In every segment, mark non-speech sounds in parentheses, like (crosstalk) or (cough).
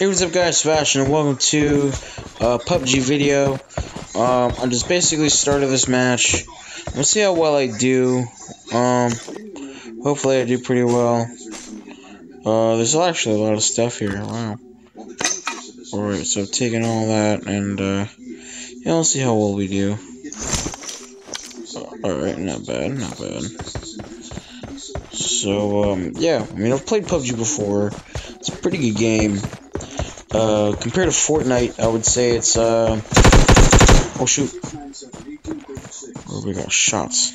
Hey, what's up guys, Sebastian, and welcome to a PUBG video. Um, I just basically started this match. Let's see how well I do. Um, hopefully I do pretty well. Uh, there's actually a lot of stuff here, wow. Alright, so I've taken all that, and, uh, yeah, let's see how well we do. Alright, not bad, not bad. So, um, yeah, I mean, I've played PUBG before. It's a pretty good game. Uh, compared to Fortnite, I would say it's, uh, oh shoot. We got shots.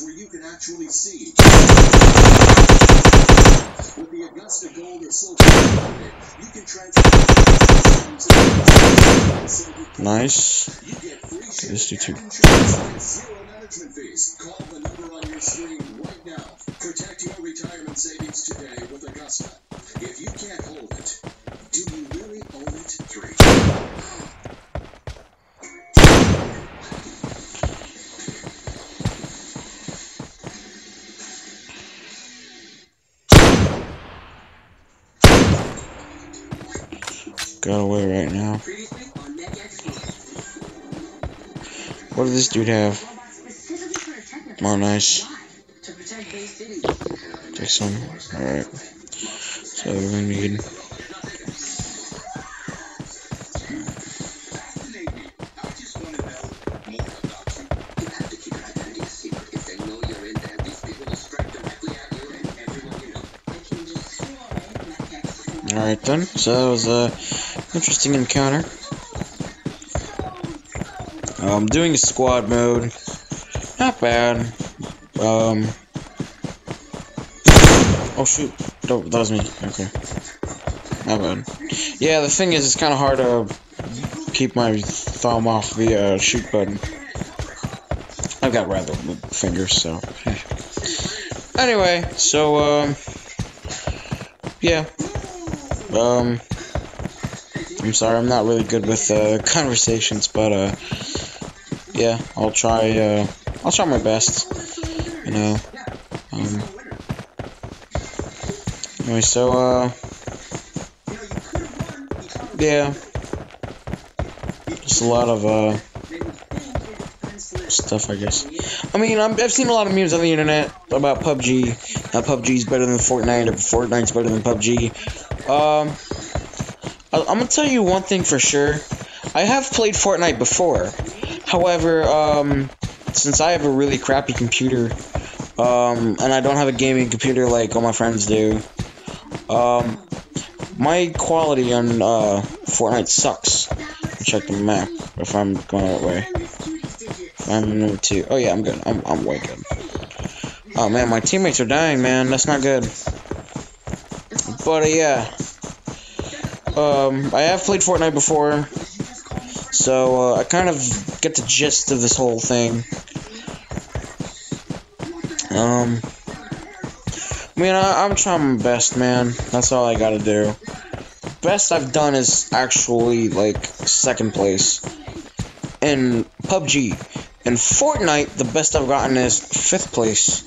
where you can actually see. With the Augusta Gold or Silver you can transfer Nice. Do two. Management fees. Call the number on your screen right now. Protect your retirement savings today with Augusta. If you can't hold it, do you really own it? Three. Got away right now. What does this dude have? Oh, nice. Take some. Alright. So we're gonna need. Alright then, so that was a interesting encounter. I'm um, doing squad mode, not bad. Um, oh shoot, oh, that was me, okay. Not bad. Yeah, the thing is, it's kind of hard to keep my thumb off the uh, shoot button. I've got rather fingers, so. anyway, so, um, yeah. Um, I'm sorry, I'm not really good with uh, conversations, but uh, yeah, I'll try. Uh, I'll try my best. You know. Um, anyway, so uh, yeah, just a lot of uh stuff, I guess. I mean, i have seen a lot of memes on the internet about PUBG. That PUBG's better than Fortnite, or Fortnite's better than PUBG. Um, I'm gonna tell you one thing for sure. I have played Fortnite before. However, um, since I have a really crappy computer, um, and I don't have a gaming computer like all my friends do, um, my quality on uh, Fortnite sucks. Check the map if I'm going that way. I'm number two. Oh yeah, I'm good. I'm I'm way good. Oh man, my teammates are dying, man. That's not good. But uh, yeah, um, I have played Fortnite before. So, uh, I kind of get the gist of this whole thing. Um, I mean, I, am trying my best, man. That's all I gotta do. Best I've done is actually, like, second place. In PUBG. In Fortnite, the best I've gotten is fifth place.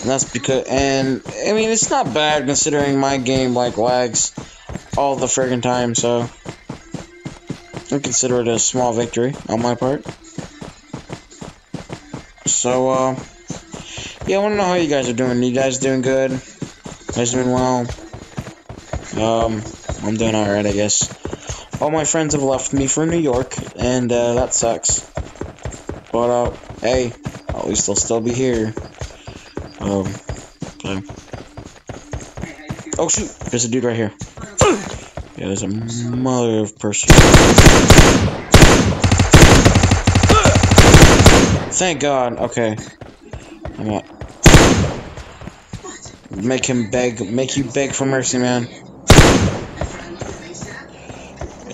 And that's because, and, I mean, it's not bad considering my game, like, lags all the friggin' time, so... I consider it a small victory on my part. So, uh, yeah, I want to know how you guys are doing. You guys doing good? You guys doing well? Um, I'm doing alright, I guess. All my friends have left me for New York, and, uh, that sucks. But, uh, hey, at least I'll still be here. Um, okay. Oh, shoot! There's a dude right here. (coughs) Yeah, there's a mother of person. (coughs) Thank God. Okay. I'm. Make him beg. Make you beg for mercy, man.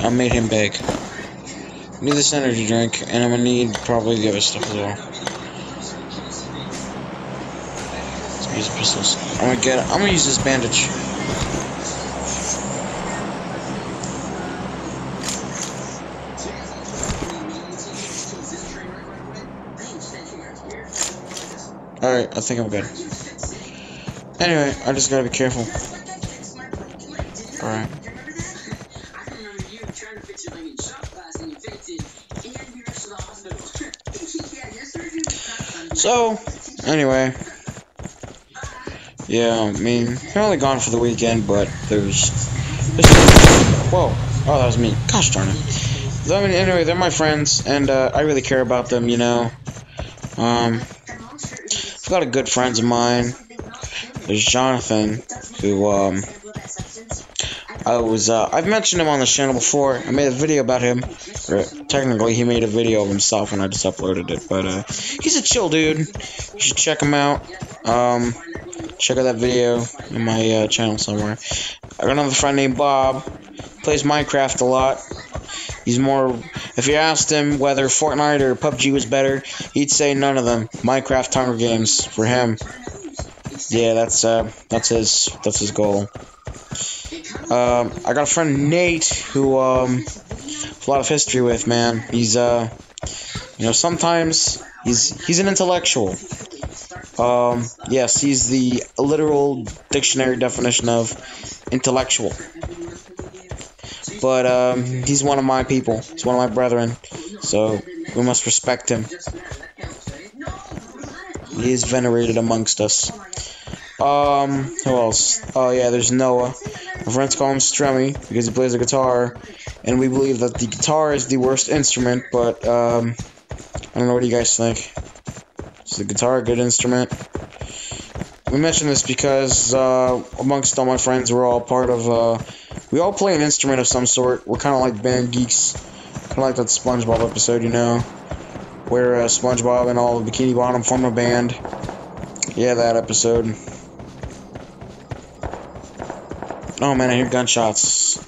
I made him beg. Need this energy drink, and I'm gonna need probably the other stuff as well. Let's use pistols. I'm gonna get. I'm gonna use this bandage. Alright, I think I'm good. Anyway, I just gotta be careful. Alright. So, anyway. Yeah, I mean, they're only gone for the weekend, but there's... there's whoa. Oh, that was me. Gosh darn it. I mean, anyway, they're my friends, and uh, I really care about them, you know. Um, A good friends of mine. There's Jonathan, who, um, I was, uh, I've mentioned him on the channel before. I made a video about him. Or, technically, he made a video of himself and I just uploaded it. But, uh, he's a chill dude. You should check him out. Um, check out that video in my, uh, channel somewhere. I got another friend named Bob. Plays Minecraft a lot. He's more, if you asked him whether Fortnite or PUBG was better, he'd say none of them. Minecraft Hunger Games for him. Yeah, that's, uh, that's his, that's his goal. Um, I got a friend Nate who um, a lot of history with. Man, he's uh, you know, sometimes he's he's an intellectual. Um, yes, he's the literal dictionary definition of intellectual. But um, he's one of my people. He's one of my brethren. So we must respect him. He is venerated amongst us. Um, who else? Oh yeah, there's Noah. My friends call him Strummy because he plays the guitar, and we believe that the guitar is the worst instrument. But um, I don't know what do you guys think. Is the guitar a good instrument? We mention this because uh, amongst all my friends, we're all part of. Uh, we all play an instrument of some sort. We're kind of like band geeks, kind of like that SpongeBob episode, you know, where uh, SpongeBob and all the Bikini Bottom form a band. Yeah, that episode. Oh man, I hear gunshots.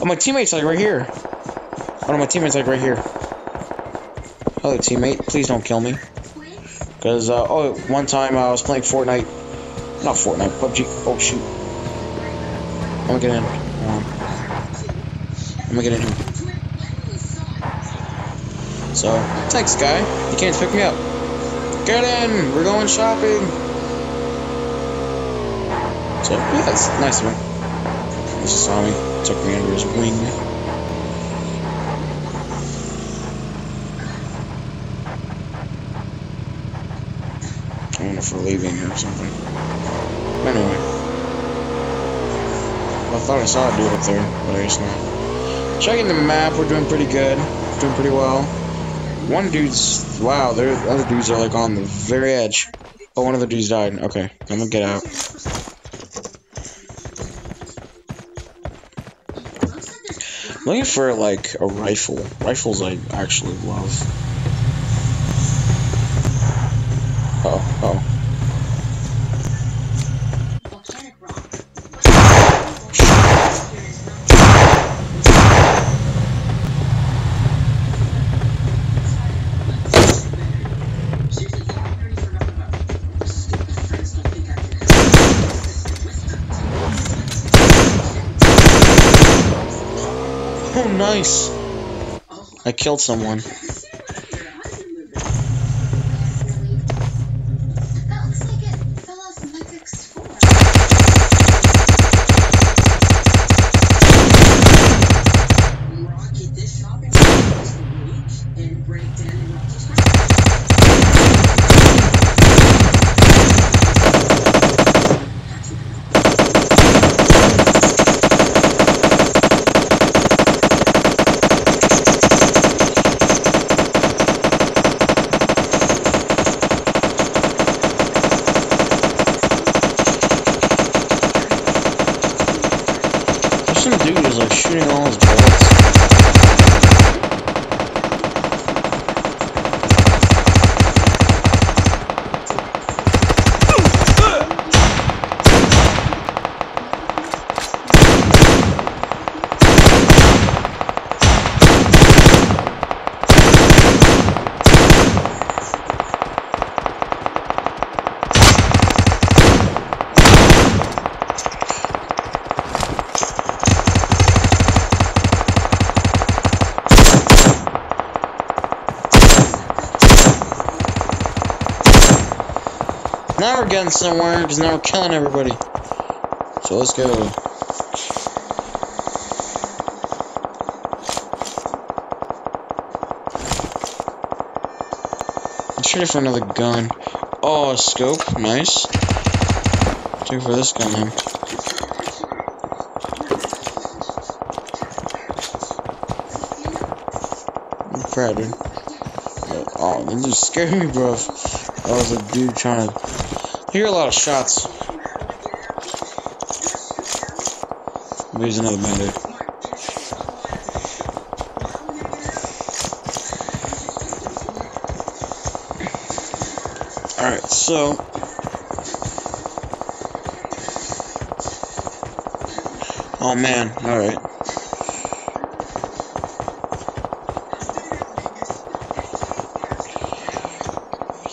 Oh, my teammate's like right here. Oh, my teammate's like right here. Hello, teammate. Please don't kill me. Because, uh, oh, one time I was playing Fortnite. Not Fortnite, PUBG. Oh, shoot. I'm gonna get in. I'm gonna get in here. So, thanks, guy. You can't pick me up. Get in! We're going shopping! So, yeah, that's nice of him. He just saw me, took me under his wing. I know if we're leaving or something. Anyway. I thought I saw a dude up there, but I guess not. Checking the map, we're doing pretty good. Doing pretty well. One dude's... Wow, the other dudes are like on the very edge. Oh, one of the dudes died. Okay, I'm gonna get out. looking for like a rifle. Rifles I actually love. Oh, oh. Oh, I killed someone. Getting somewhere, because now we're killing everybody. So let's go. Let's try for another gun. Oh, scope. Nice. Check for this gun, then. crap, dude. Oh, this is scary, bro. That was a dude trying to... I hear a lot of shots. There's another bandit. Alright, so... Oh man, alright.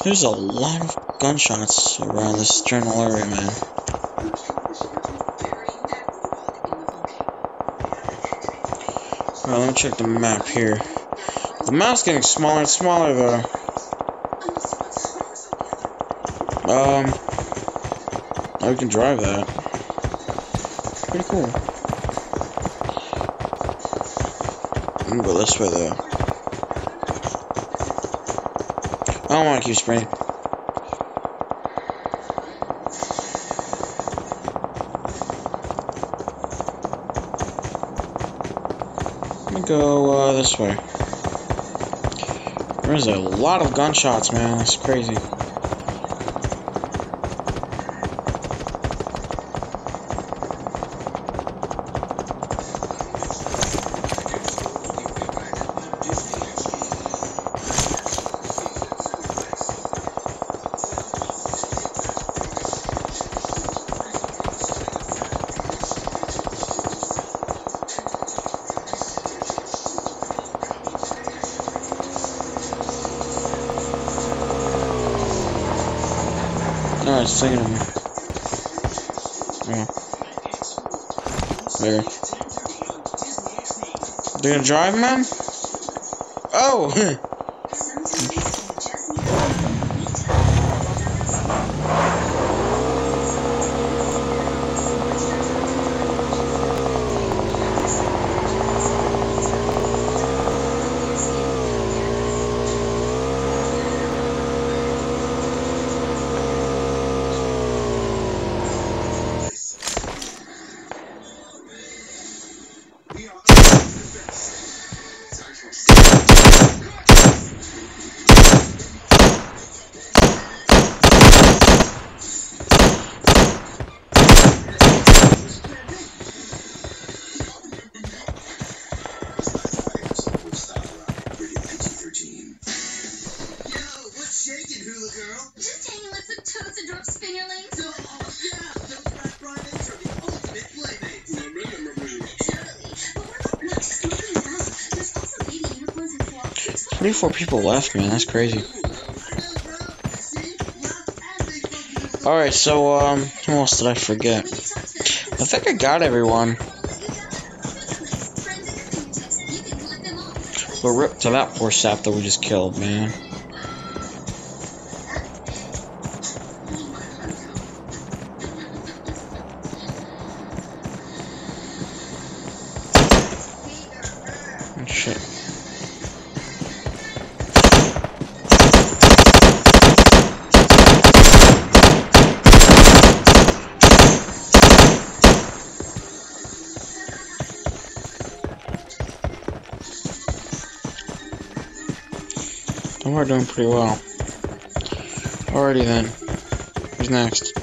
There's a lot of gunshots around this general area, man. Alright, let me check the map here. The map's getting smaller and smaller, though. Um, oh, we can drive that. Pretty cool. I'm gonna go this way, though. Don't want to keep me go uh, this way. There's a lot of gunshots, man. That's crazy. No, it's to me. Oh. There. They gonna drive, man? Oh! (laughs) Twenty-four people left, man. That's crazy. Alright, so, um, who else did I forget? I think I got everyone. But rip to that poor sap that we just killed, man. We're doing pretty well. Alrighty then. Who's next?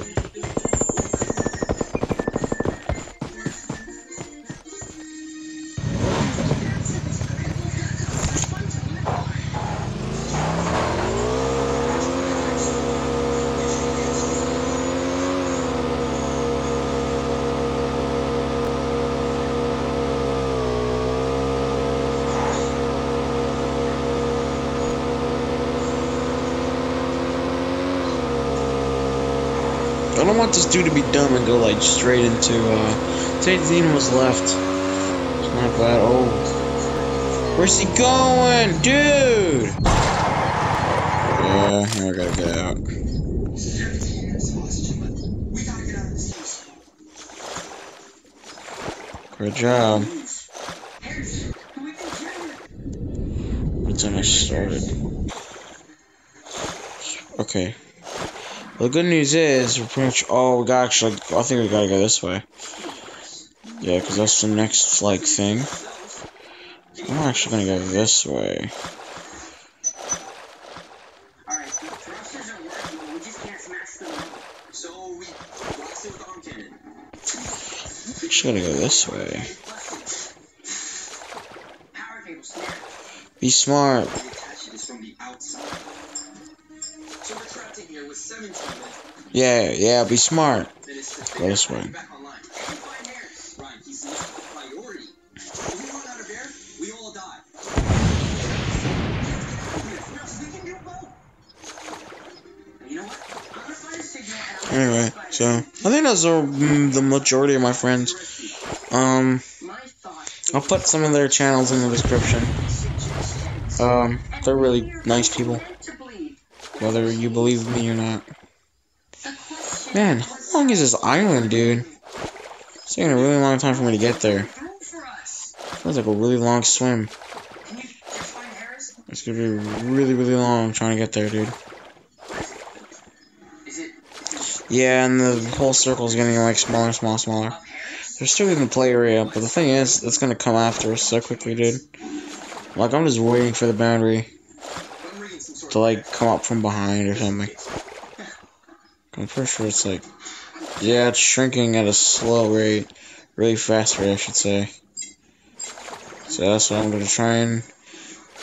This dude to be dumb and go like straight into uh Tate was left. It's not bad. Oh. Where's he going? Dude! Yeah, I gotta get out. Good job. It's when I started. Okay. Well, the good news is we're pretty much. Oh, we got actually. I think we gotta go this way. Yeah, because that's the next like thing. I'm actually gonna go this way. Actually, gonna go this way. Be smart. Yeah, yeah, be smart. Go this way. Anyway, so I think those are mm, the majority of my friends. Um, I'll put some of their channels in the description. Um, they're really nice people, whether you believe me or not. Man, how long is this island, dude? It's taking a really long time for me to get there. Feels like a really long swim. It's gonna be really, really long trying to get there, dude. Yeah, and the whole circle is getting like smaller, smaller, smaller. There's still in the play area, but the thing is, it's gonna come after us so quickly, dude. Like, I'm just waiting for the boundary to, like, come up from behind or something. I'm pretty sure it's like, yeah, it's shrinking at a slow rate, really fast rate, I should say. So that's why I'm gonna try and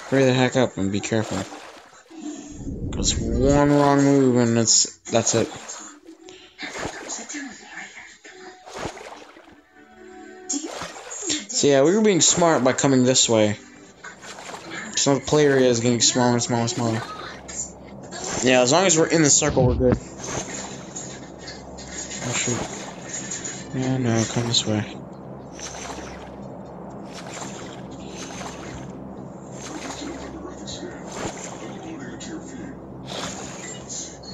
hurry the heck up and be careful. Cause one wrong move and it's, that's it. So yeah, we were being smart by coming this way. So the play area is getting smaller and smaller and smaller. Yeah, as long as we're in the circle, we're good. Oh shoot. Yeah, no, come this way.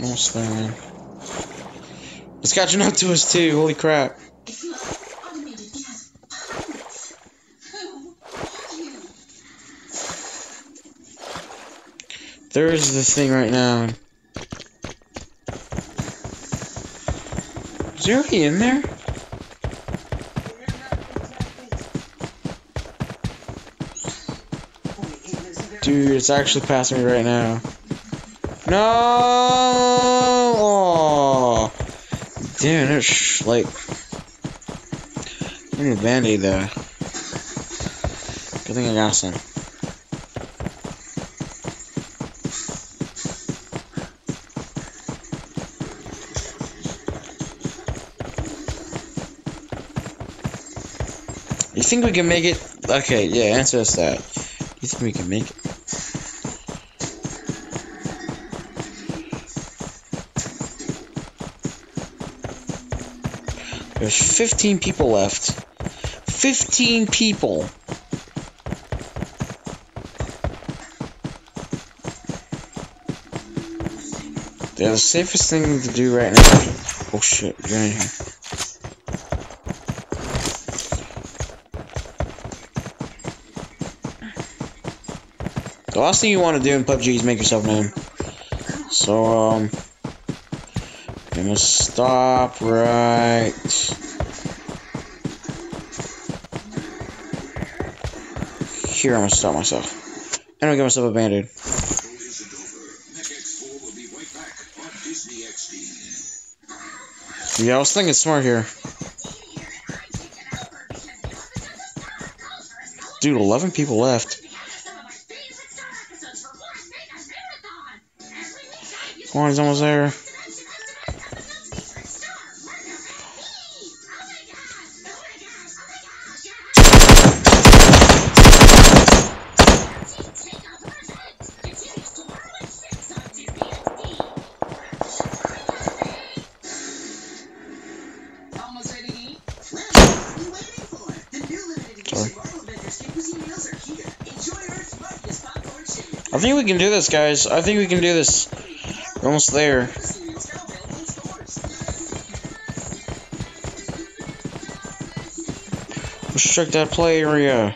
Almost there, man. It's catching up to us too, holy crap. There's this thing right now. Is there already in there? Dude, it's actually passing me right now. No! Oh! Damn, it's like. I need a band aid though. Good thing I got some. You think we can make it? Okay, yeah, answer us that. You think we can make it? There's 15 people left. 15 people! Yeah, the safest thing to do right now. Oh shit, you're in here. The last thing you want to do in PUBG is make yourself known. So, um, I'm gonna stop right here. I'm gonna stop myself. And I'm gonna give myself a band-aid. Yeah, I was thinking smart here. Dude, 11 people left. On, almost there. I think we can do this, guys. I think we can do this. We're almost there. Restrict that play area.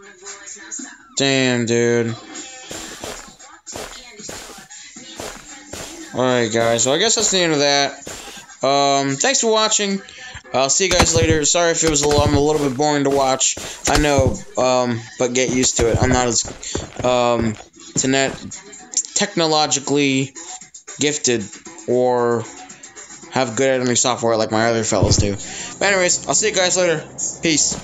my friends, you know. Alright, guys. So I guess that's the end of that. Um, thanks for watching. I'll see you guys later. Sorry if it was a little, I'm a little bit boring to watch. I know, um, but get used to it. I'm not as, um, technologically gifted or have good editing software like my other fellows do. But anyways, I'll see you guys later. Peace.